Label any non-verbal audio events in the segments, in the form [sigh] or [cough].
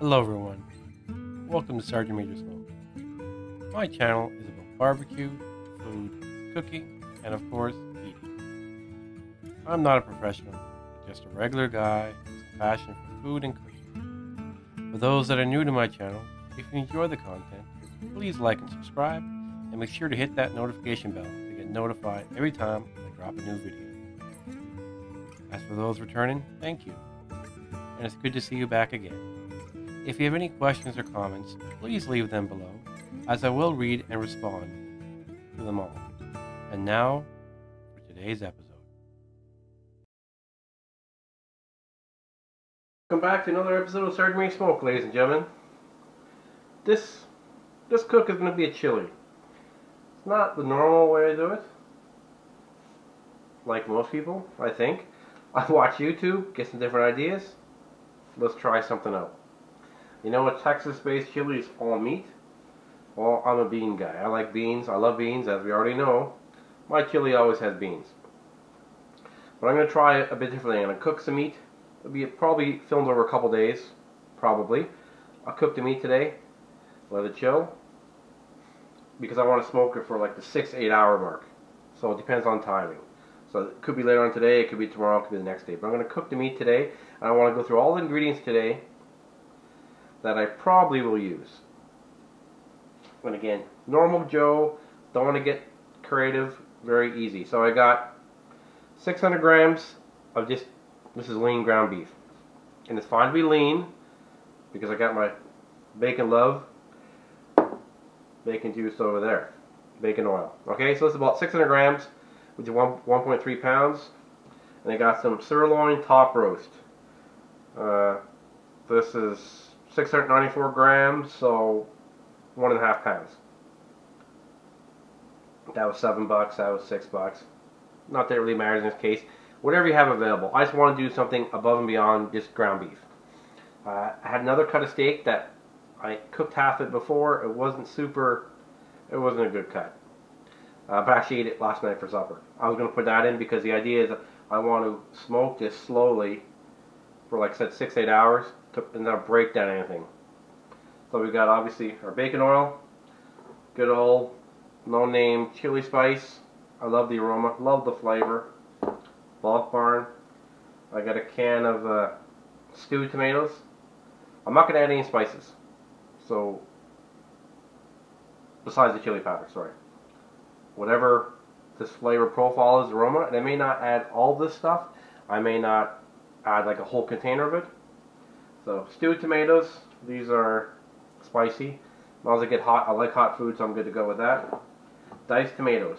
Hello everyone, welcome to Sergeant Major Smoke. My channel is about barbecue, food, cooking, and of course, eating. I'm not a professional, just a regular guy with a passion for food and cooking. For those that are new to my channel, if you enjoy the content, please like and subscribe, and make sure to hit that notification bell to get notified every time I drop a new video. As for those returning, thank you, and it's good to see you back again. If you have any questions or comments, please leave them below, as I will read and respond to them all. And now, for today's episode. Welcome back to another episode of Major Smoke, ladies and gentlemen. This this cook is going to be a chili. It's not the normal way to do it, like most people, I think. [laughs] I watch YouTube, get some different ideas. Let's try something out. You know, a Texas-based chili is all meat. Well, I'm a bean guy. I like beans. I love beans, as we already know. My chili always has beans. But I'm going to try a bit differently. I'm going to cook some meat. It'll be probably filmed over a couple days, probably. I'll cook the meat today, let it chill, because I want to smoke it for like the 6-8 hour mark. So it depends on timing. So it could be later on today, it could be tomorrow, it could be the next day. But I'm going to cook the meat today, and I want to go through all the ingredients today that I probably will use. And again, normal Joe, don't want to get creative, very easy. So I got 600 grams of just, this is lean ground beef. And it's fine to be lean, because I got my bacon love, bacon juice over there, bacon oil. Okay, so it's about 600 grams, which is 1.3 pounds. And I got some sirloin top roast. Uh, this is 694 grams, so one and a half pounds. That was seven bucks, that was six bucks. Not that it really matters in this case. Whatever you have available. I just want to do something above and beyond just ground beef. Uh, I had another cut of steak that I cooked half it before. It wasn't super, it wasn't a good cut. Uh, but I actually ate it last night for supper. I was going to put that in because the idea is I want to smoke this slowly for like I said six, eight hours to, and not break down anything. So we got obviously our bacon oil, good old no name chili spice. I love the aroma, love the flavor. Bulk Barn. I got a can of uh, stewed tomatoes. I'm not going to add any spices. So, besides the chili powder, sorry. Whatever this flavor profile is, aroma, and I may not add all this stuff. I may not add like a whole container of it. So stewed tomatoes, these are spicy. As long as they get hot, I like hot food, so I'm good to go with that. Diced tomatoes.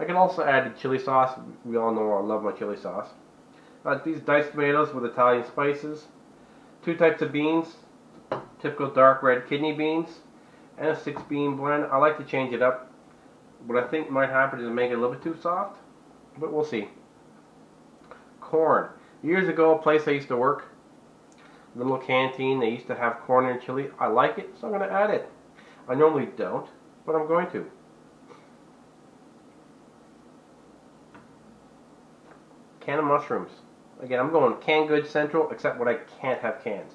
I can also add chili sauce. We all know I love my chili sauce. Uh, these diced tomatoes with Italian spices. Two types of beans. Typical dark red kidney beans. And a six bean blend. I like to change it up. What I think might happen is make it a little bit too soft. But we'll see. Corn. Years ago, a place I used to work, little canteen, they used to have corn and chili. I like it, so I'm going to add it. I normally don't, but I'm going to. Can of mushrooms. Again, I'm going canned goods central, except when I can't have cans.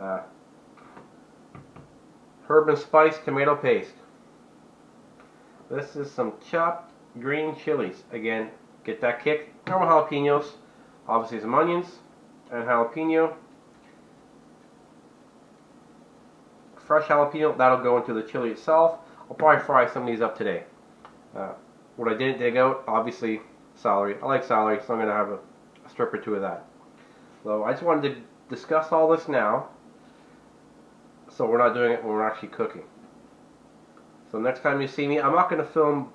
Uh, herb and spice tomato paste. This is some chopped green chilies. Again, get that kick. Normal jalapenos. Obviously some onions and jalapeno. Fresh jalapeno, that'll go into the chili itself. I'll probably fry some of these up today. Uh, what I didn't dig out, obviously celery. I like celery, so I'm going to have a, a strip or two of that. So I just wanted to discuss all this now, so we're not doing it when we're actually cooking. So next time you see me, I'm not going to film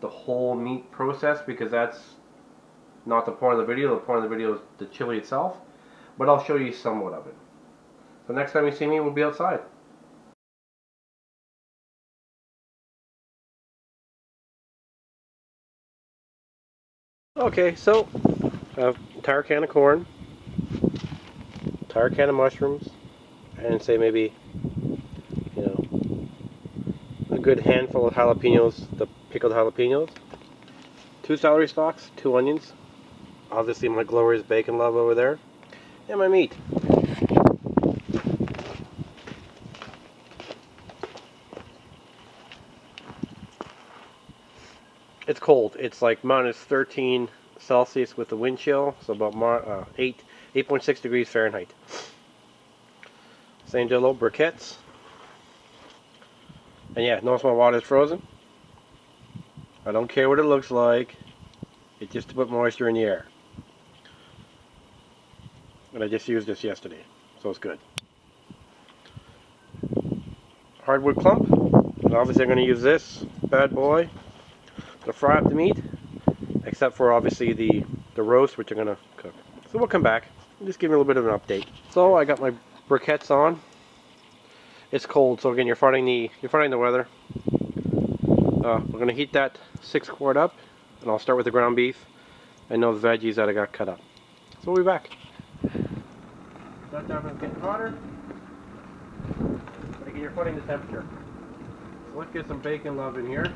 the whole meat process because that's not the point of the video. The point of the video is the chili itself, but I'll show you somewhat of it. So next time you see me, we'll be outside. Okay, so a entire can of corn, entire can of mushrooms, and say maybe, you know, a good handful of jalapenos, the pickled jalapenos, two celery stalks, two onions, obviously my glorious bacon love over there, and my meat. It's cold. It's like minus 13 Celsius with the wind chill, so about uh, 8, 8.6 degrees Fahrenheit. San Jello briquettes. And yeah, notice my water is frozen. I don't care what it looks like. It's just to put moisture in the air. And I just used this yesterday, so it's good. Hardwood clump. And obviously I'm going to use this bad boy to fry up the meat, except for obviously the, the roast, which I'm going to cook. So we'll come back and just give you a little bit of an update. So I got my briquettes on. It's cold, so again, you're fighting the you're fighting the weather. Uh, we're gonna heat that six quart up, and I'll start with the ground beef and those veggies that I got cut up. So we'll be back. That is getting hotter. But you're putting the temperature. So let's get some bacon love in here.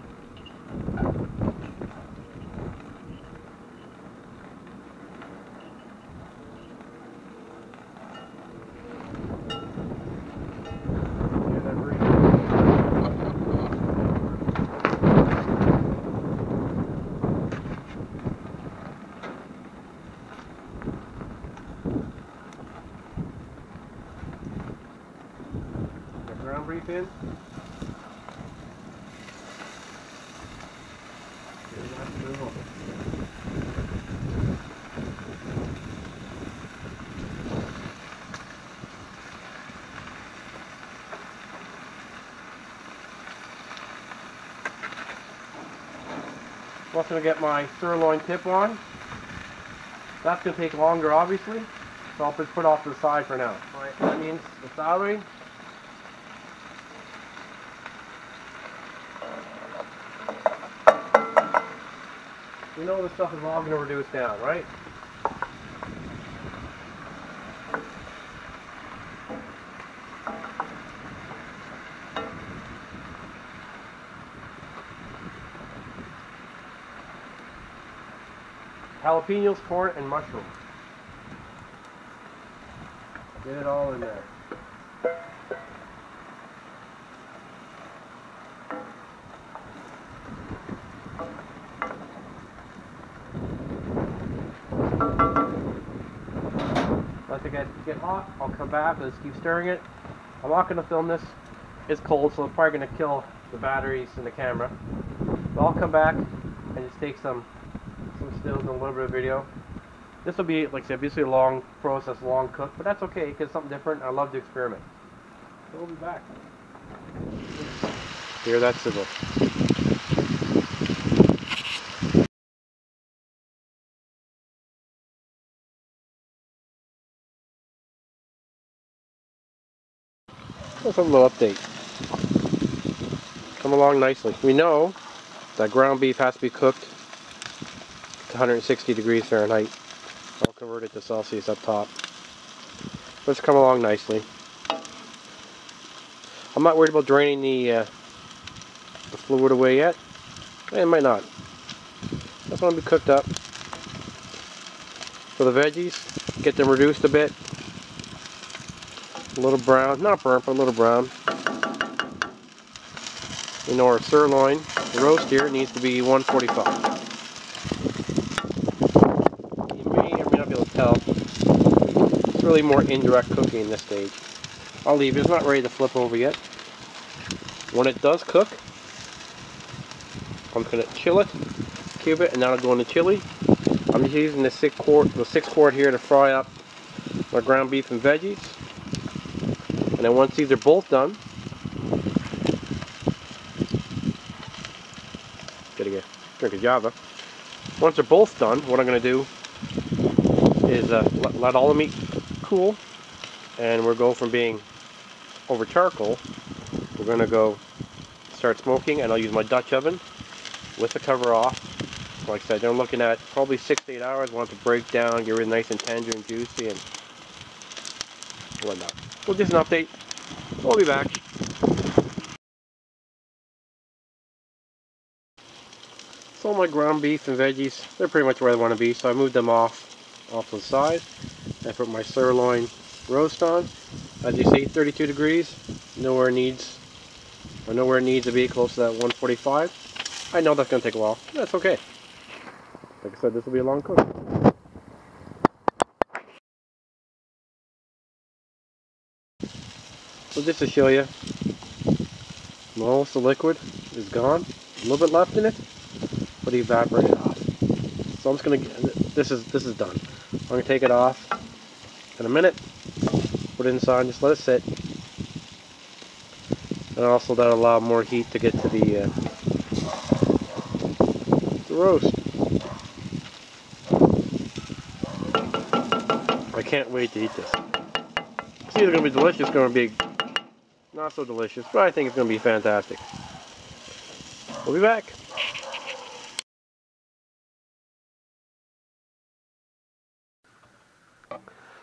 Brief in. I'm also going to get my sirloin tip on. That's going to take longer, obviously, so I'll just put off to the side for now. Alright, onions, the celery, We know this stuff is all going to reduce down, right? Jalapenos, corn, and mushroom. Get it all in there. Let it get, hot. I'll come back. Let's keep stirring it. I'm not going to film this. It's cold, so it's probably going to kill the batteries in the camera. But I'll come back and just take some some stills and a little bit of video. This will be, like I said, obviously a long process, long cook, but that's okay because something different. I love to experiment. So we'll be back. Hear that sizzle. Let's a little update. Come along nicely. We know that ground beef has to be cooked to 160 degrees Fahrenheit. I'll convert it to Celsius up top. Let's come along nicely. I'm not worried about draining the, uh, the fluid away yet. It might not. That's going to be cooked up. For the veggies, get them reduced a bit. A little brown, not burnt, but a little brown. You know our sirloin, the roast here needs to be 145. You may or may not be able to tell. It's really more indirect cooking in this stage. I'll leave it. It's not ready to flip over yet. When it does cook, I'm going to chill it, cube it, and now I'll go in the chili. I'm just using the six quart, the six quart here to fry up my ground beef and veggies. And then once these are both done, getting a drink of Java. Once they're both done, what I'm going to do is uh, let, let, all the meat cool, and we'll go from being over charcoal, we're going to go start smoking, and I'll use my Dutch oven with the cover off. Like I said, I'm looking at probably six to eight hours. Want to break down, get really nice and tender and juicy, and whatnot. Well, just an update. We'll be back. So my ground beef and veggies, they're pretty much where they want to be, so I moved them off off to the side. I put my sirloin roast on. As you see, 32 degrees. Nowhere needs, or nowhere needs to be close to that 145. I know that's going to take a while. That's okay. Like I said, this will be a long cook. Just to show you, most of the liquid is gone. A little bit left in it, but it evaporated off. So I'm just gonna. This is this is done. I'm gonna take it off in a minute. Put it inside and just let it sit. And also that'll allow more heat to get to the uh, the roast. I can't wait to eat this. It's either gonna be delicious, gonna be not so delicious, but I think it's gonna be fantastic. We'll be back.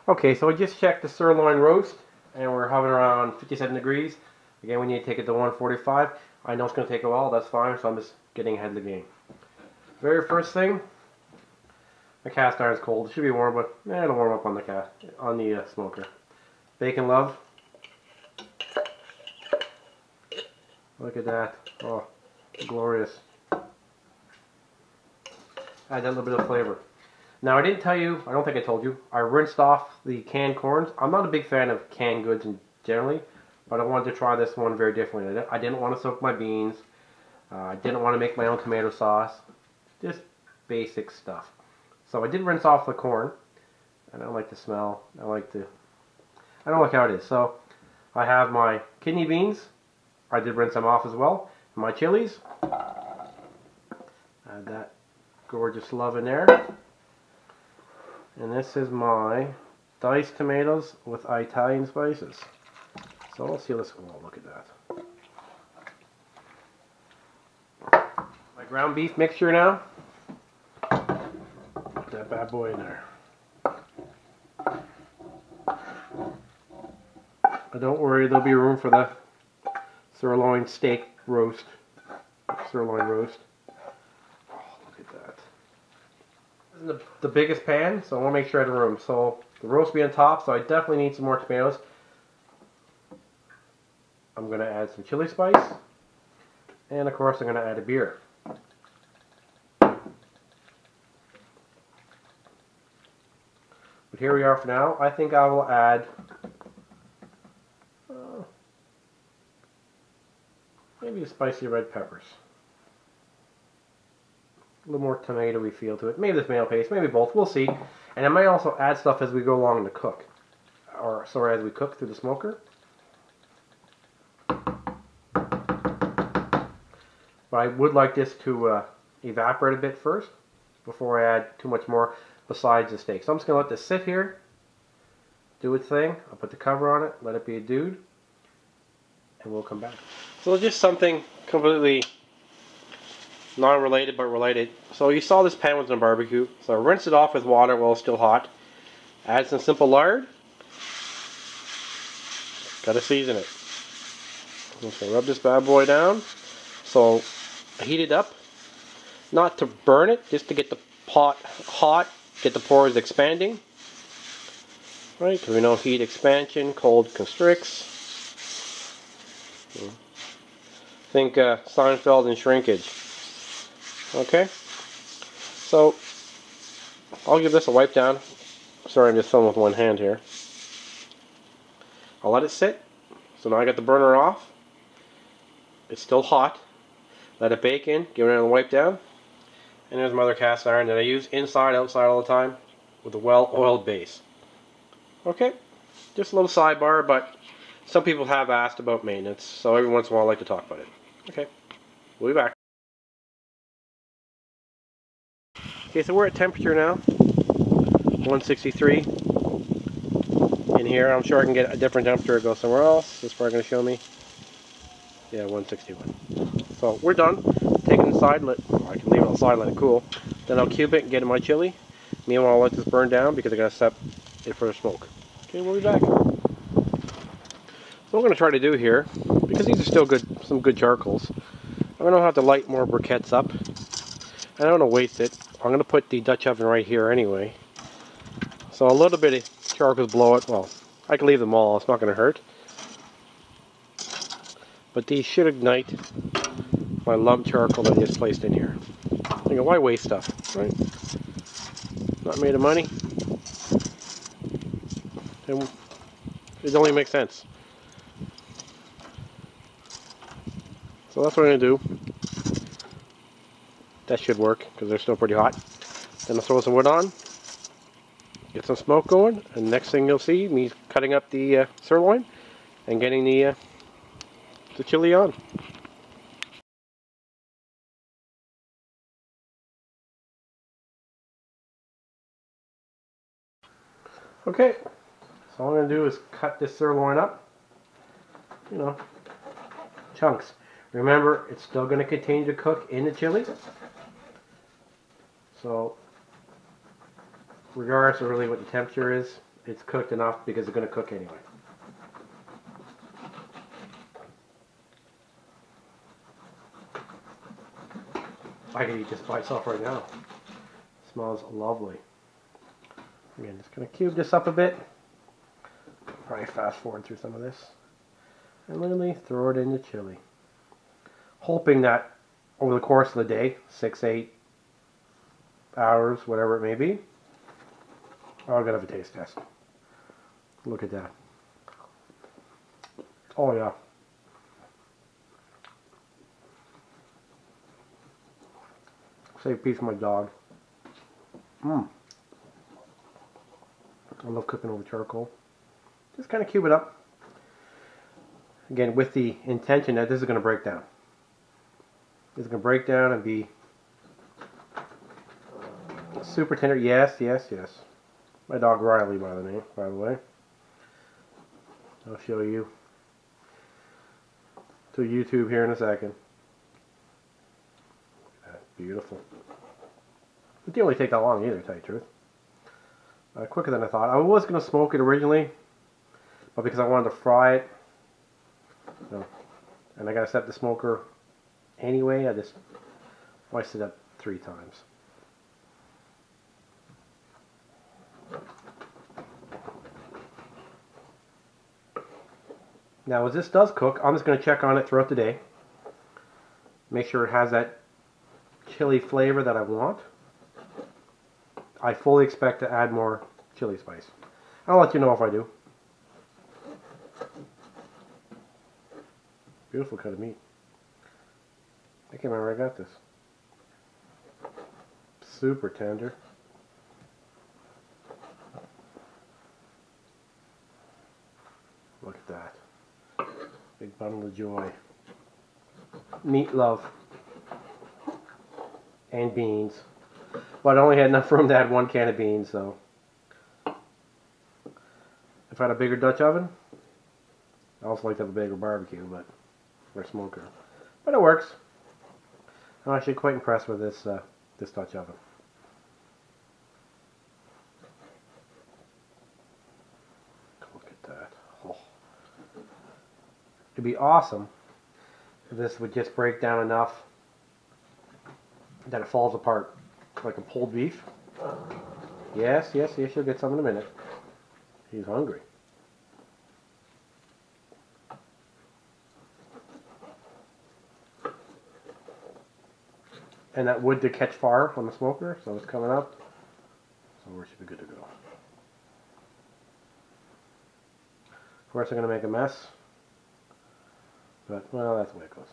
Okay, so I just checked the sirloin roast, and we're hovering around 57 degrees. Again, we need to take it to 145. I know it's going to take a while, that's fine, so I'm just getting ahead of the game. Very first thing, the cast iron's cold. It should be warm, but eh, it'll warm up on the cast, on the uh, smoker. Bacon love. Look at that. Oh, glorious. Add that little bit of flavor. Now I didn't tell you, I don't think I told you, I rinsed off the canned corns. I'm not a big fan of canned goods in generally, but I wanted to try this one very differently. I didn't want to soak my beans. Uh, I didn't want to make my own tomato sauce. Just basic stuff. So I did rinse off the corn. I don't like the smell. I like the, I don't like how it is. So I have my kidney beans. I did rinse them off as well. My chilies. Add that gorgeous love in there. And this is my diced tomatoes with Italian spices. So let's see. Oh, look at that. My ground beef mixture now. Put that bad boy in there. But don't worry, there'll be room for the sirloin steak roast. Sirloin roast. Oh, look at that in the, the biggest pan, so I want to make sure I have room. So the roast will be on top, so I definitely need some more tomatoes. I'm going to add some chili spice. And of course I'm going to add a beer. But here we are for now. I think I will add spicy red peppers a little more tomatoey feel to it. Maybe the tomato paste, maybe both. We'll see. And I might also add stuff as we go along to cook. Or, sorry, as we cook through the smoker. But I would like this to uh, evaporate a bit first before I add too much more besides the steak. So I'm just going to let this sit here, do its thing. I'll put the cover on it, let it be a dude, and we'll come back. So just something completely non-related but related. So you saw this pan was on barbecue. So rinse it off with water while it's still hot. Add some simple lard. Gotta season it. Okay, rub this bad boy down. So heat it up. Not to burn it, just to get the pot hot, get the pores expanding. Right, because we know heat expansion, cold constricts. Hmm. Think uh, Seinfeld and shrinkage. Okay, so I'll give this a wipe down. Sorry, I'm just filming with one hand here. I'll let it sit. So now I got the burner off. It's still hot. Let it bake in, give it another wipe down. And there's my other cast iron that I use inside, outside all the time with a well-oiled base. Okay, just a little sidebar, but some people have asked about maintenance, so every once in a while I like to talk about it. Okay, we'll be back. Okay, so we're at temperature now. 163 in here. I'm sure I can get a different temperature go somewhere else. This probably going to show me. Yeah, 161. So we're done. Take it inside. Let I can leave it outside, let it cool. Then I'll cube it and get in my chili. Meanwhile, I'll let this burn down because I got to set it for the smoke. Okay, we'll be back. So what I'm going to try to do here, because these are still good, some good charcoals, I'm to have to light more briquettes up. I don't want to waste it. I'm going to put the Dutch oven right here anyway. So a little bit of charcoal blow it. Well, I can leave them all. It's not going to hurt. But these should ignite my lump charcoal that I just placed in here. I go, why waste stuff, right? Not made of money. And it only makes sense. So that's what I'm going to do. That should work because they're still pretty hot. Then I'll throw some wood on, get some smoke going, and next thing you'll see me cutting up the uh, sirloin and getting the uh, the chili on. Okay, so all I'm going to do is cut this sirloin up, you know, chunks. Remember, it's still going to continue to cook in the chili. So, regardless of really what the temperature is, it's cooked enough because it's going to cook anyway. I can eat this by itself right now. It smells lovely. Again, just going to cube this up a bit. Probably fast forward through some of this. And literally throw it in the chili. Hoping that over the course of the day, six, eight hours, whatever it may be, I'm going to have a taste test. Look at that. Oh yeah. Save a piece for my dog. Mmm. I love cooking over charcoal. Just kind of cube it up. Again, with the intention that this is going to break down. This it going to break down and be super tender. Yes, yes, yes. My dog Riley, by the name, by the way. I'll show you to YouTube here in a second. Beautiful. It didn't really take that long either, to tell you truth uh, quicker than I thought. I was going to smoke it originally, but because I wanted to fry it, you know, and I got to set the smoker anyway, I just wasted it up three times. Now as this does cook, I'm just going to check on it throughout the day. Make sure it has that chili flavor that I want. I fully expect to add more chili spice. I'll let you know if I do. Beautiful cut of meat. I can't remember I got this. Super tender. Look at that. Big bundle of joy. Meat love. And beans. But I only had enough room to add one can of beans, so. If I had a bigger Dutch oven, I also like to have a bigger barbecue, but or smoker. But it works. I'm actually quite impressed with this uh, this Dutch oven. Look at that. Oh. It'd be awesome if this would just break down enough that it falls apart like a pulled beef. Yes, yes, yes, you'll get some in a minute. He's hungry. And that wood to catch fire on the smoker, so it's coming up. So we should be good to go. Of course, I'm going to make a mess. But, well, that's the way it goes.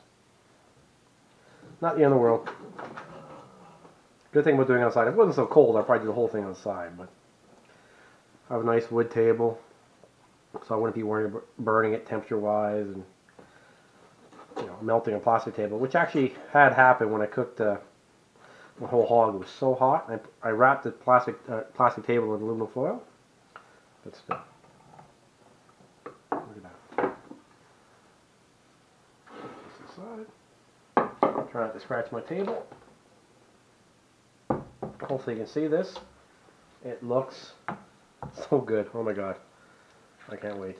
Not the end of the world. Good thing about doing outside. If it wasn't so cold, I'd probably do the whole thing outside. But I have a nice wood table, so I wouldn't be worrying about burning it temperature-wise and you know melting a plastic table, which actually had happened when I cooked uh, the whole hog. It was so hot. I, I wrapped the plastic uh, plastic table in aluminum foil, but still. Look at that. This aside. Try not to scratch my table. Hopefully you can see this. It looks [laughs] so good. Oh my god. I can't wait.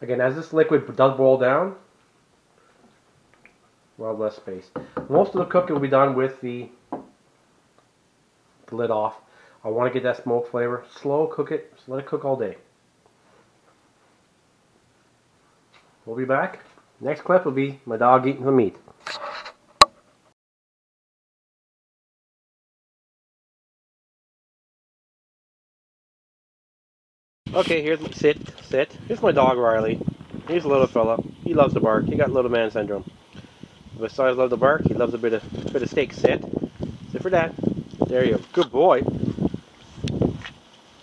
Again, as this liquid does boil down, well less space. Most of the cooking will be done with the, the lid off. I want to get that smoke flavor. Slow cook it. Just let it cook all day. We'll be back. Next clip will be my dog eating the meat. Okay, here's my, sit, sit. Here's my dog Riley. He's a little fella. He loves to bark. He got little man syndrome. Besides love to bark, he loves a bit of bit of steak. Sit. Sit for that. There you go. Good boy.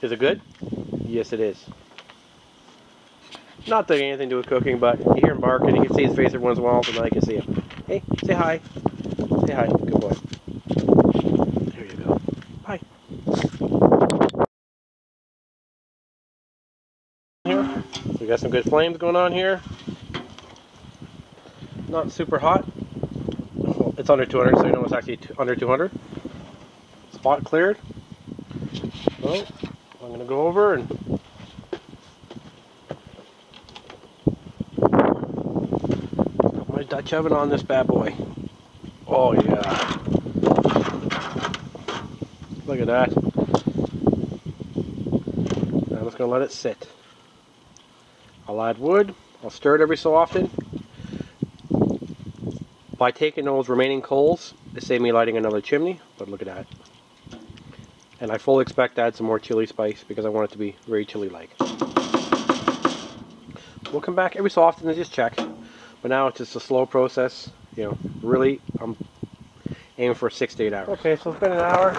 Is it good? Yes, it is. Not doing anything to do with cooking, but you hear him barking. You can see his face every once in a while, now I can see him. Hey, say hi. Say hi. Good boy. There you go. Bye. Here, we got some good flames going on here. Not super hot. It's under 200, so you know it's actually under 200. Spot cleared. Well, I'm gonna go over and put my Dutch oven on this bad boy. Oh yeah. Look at that. I'm just gonna let it sit. I'll add wood. I'll stir it every so often. By taking those remaining coals, it saved me lighting another chimney, but look at that. And I fully expect to add some more chili spice because I want it to be very chili-like. We'll come back every so often and just check. But now it's just a slow process. You know, really, I'm aiming for six to eight hours. Okay, so it's been an hour.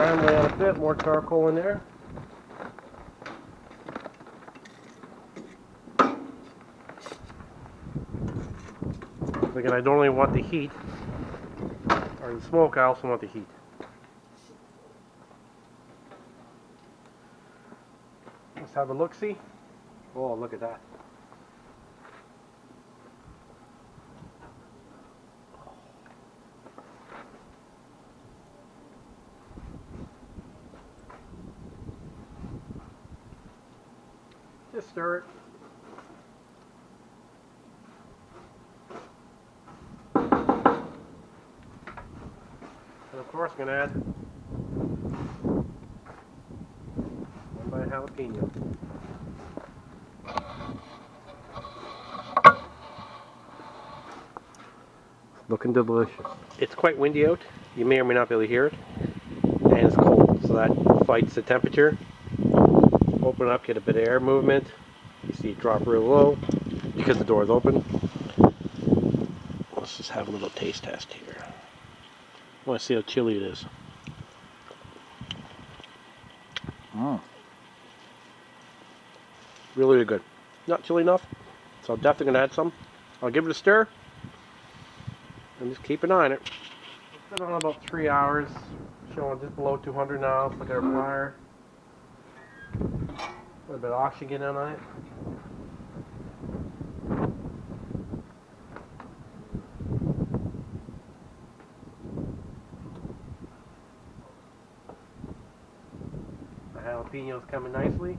Out a bit, more charcoal in there. Again, I don't only want the heat, or the smoke, I also want the heat. Let's have a look-see. Oh, look at that. Just stir it. To add one by jalapeno. Looking delicious. It's quite windy out. You may or may not be able to hear it. And it's cold, so that fights the temperature. Open up, get a bit of air movement. You see it drop real low because the door is open. Let's just have a little taste test here. I want to see how chilly it is. Mm. Really, really good. Not chilly enough, so I'm definitely going to add some. I'll give it a stir and just keep an eye on it. It's been on about three hours, showing just below 200 now. Look at our fire. A little bit of oxygen in on it. Jalapenos coming nicely.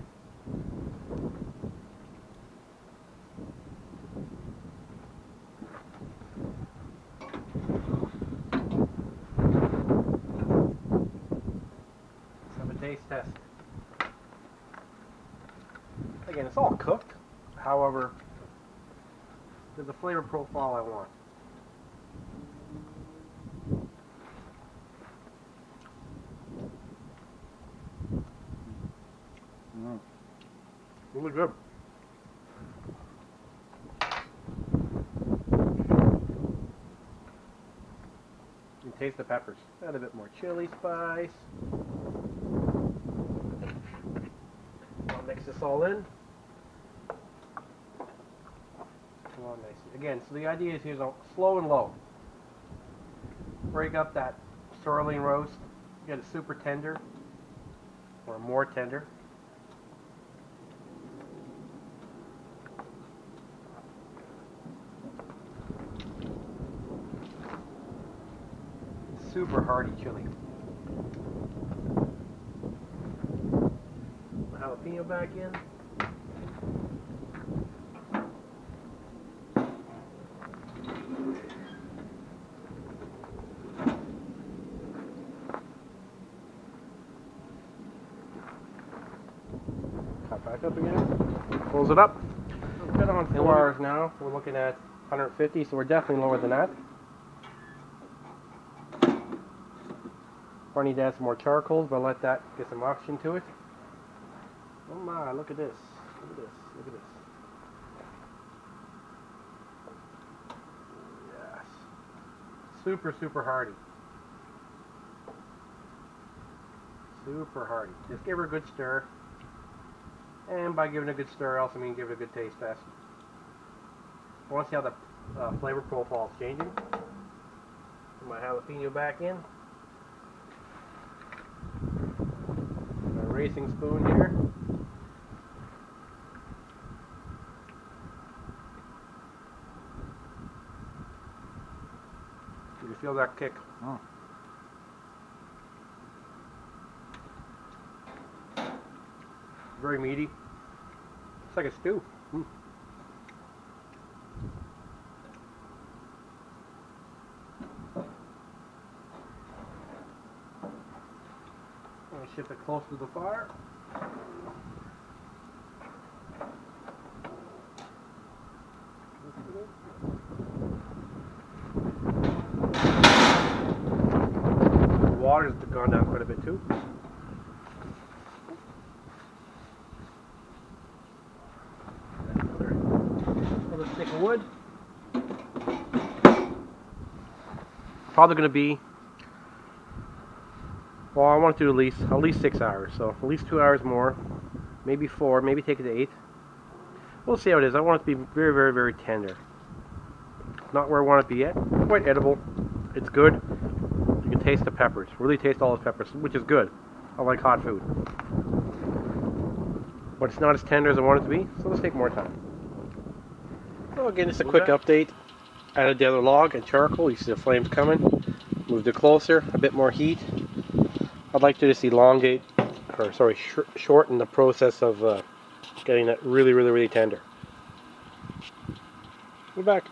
Let's have a taste test. Again, it's all cooked. However, a flavor profile I want. Mm. Really good. You taste the peppers. Add a bit more chili spice. I'll mix this all in. Nicely. Again, so the idea is here is a slow and low. Break up that sirloin roast. Get it super tender or more tender. Super hearty chili. Jalapeno back in. Cut back up again. Close it up. It's been on four hours now. We're looking at 150, so we're definitely lower than that. Probably need to add some more charcoals, but I'll let that get some oxygen to it. Oh my, look at this. Look at this. Look at this. Yes. Super, super hardy. Super hardy. Just give her a good stir. And by giving a good stir, I also mean give it a good taste test. I want to see how the uh, flavor profile is changing. Put my jalapeno back in. My racing spoon here. You can feel that kick. Mm. Very meaty. It's like a stew. Mm. I'm gonna shift it close to the fire. The water's gone down quite a bit too. Another, stick of wood. Probably going to be. Well, I want to do at least at least six hours, so at least two hours more, maybe four, maybe take it to eight. We'll see how it is. I want it to be very, very, very tender. Not where I want it to be yet. Quite edible. It's good. You can taste the peppers. Really taste all the peppers, which is good. I like hot food. But it's not as tender as I want it to be, so let's take more time. So again, just a quick update. Added the other log and charcoal. You see the flames coming. Moved it closer, a bit more heat. I'd like to just elongate, or sorry, sh shorten the process of uh, getting that really, really, really tender. We're back.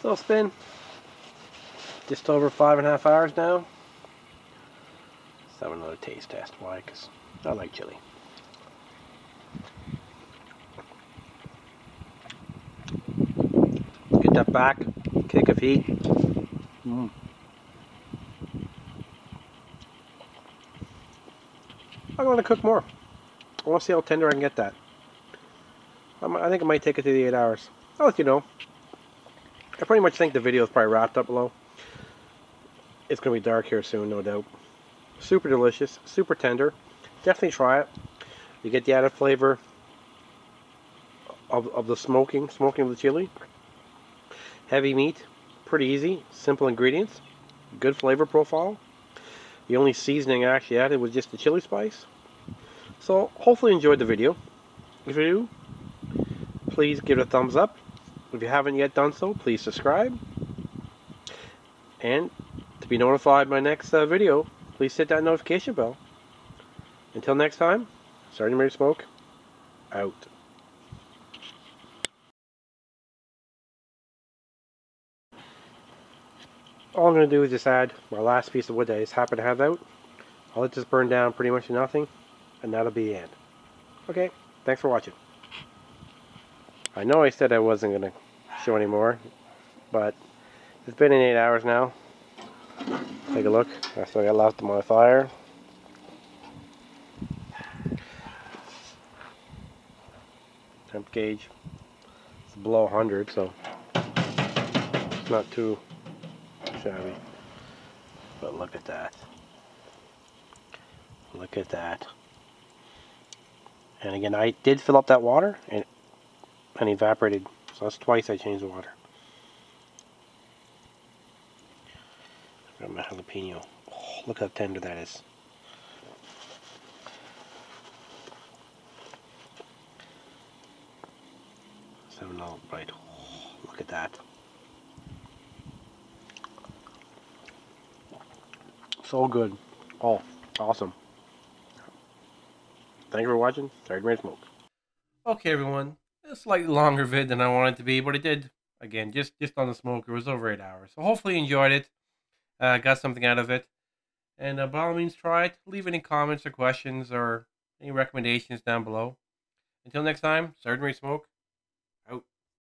So it's been just over five and a half hours now. Let's have another taste test. Why? Because I like chili. Get that back, kick of heat. Mm. I'm going to cook more. I want to see how tender I can get that. I mi- I think I might take it to the 8 hours. I'll let you know. I pretty much think the video is probably wrapped up below. It's going to be dark here soon, no doubt. Super delicious, super tender. Definitely try it. You get the added flavor of, of the smoking, smoking of the chili. Heavy meat, pretty easy, simple ingredients, good flavor profile. The only seasoning I actually added was just the chili spice. So hopefully you enjoyed the video. If you do, please give it a thumbs up. If you haven't yet done so, please subscribe. And to be notified my next uh, video, please hit that notification bell. Until next time, Sergeant Major Smoke, out. All I'm going to do is just add my last piece of wood that I just happen to have out. I'll let this burn down pretty much to nothing, and that'll be the end. Okay, thanks for watching. I know I said I wasn't going to show anymore, but it's been in 8 hours now. Take a look. I still got left on my fire. Temp gauge. It's below 100, so it's not too shabby. But look at that. Look at that. And again, I did fill up that water and and evaporated. So that's twice I changed the water. Got my jalapeno. Oh, look how tender that is. Seven dollar bite. Oh, look at that. So good. Oh, awesome. Thank you for watching. Third Rate Smoke. Okay, everyone. A slightly longer vid than I wanted to be, but it did. Again, just just on the smoker. It was over eight hours. So hopefully you enjoyed it. Uh, got something out of it. And uh, by all means, try it. Leave any comments or questions or any recommendations down below. Until next time, Sergeant Smoke,